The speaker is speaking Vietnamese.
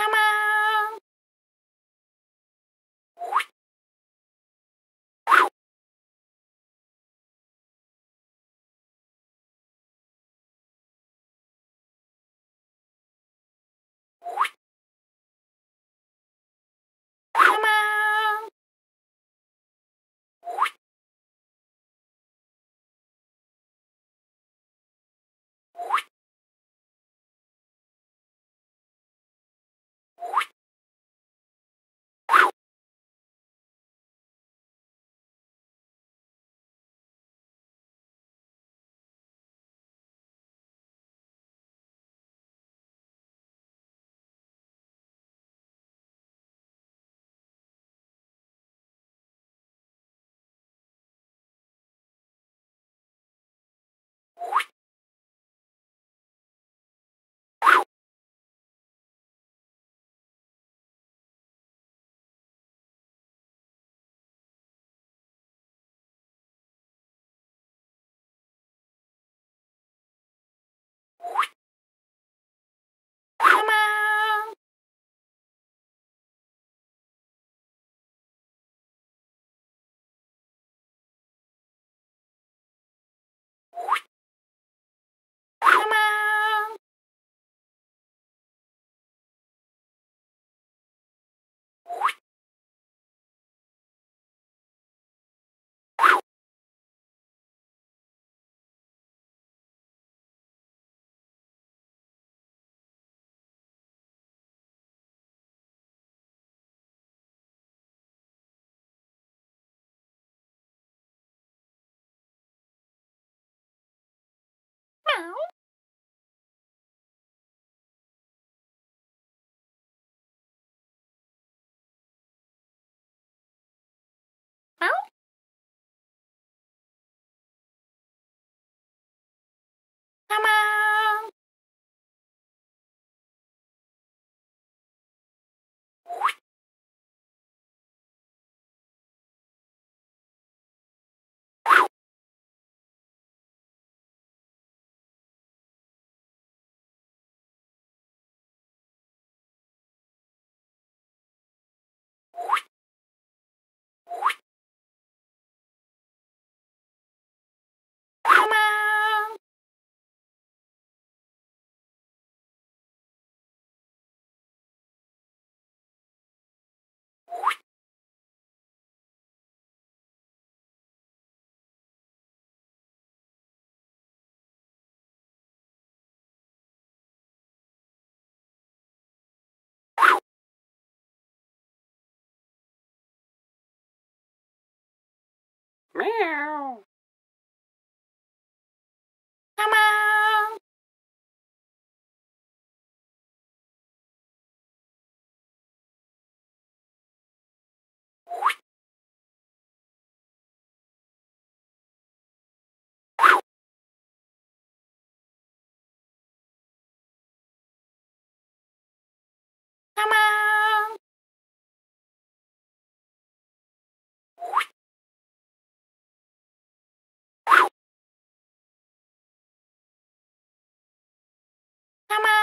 Come Come Meow. Come on. Come on. Come on.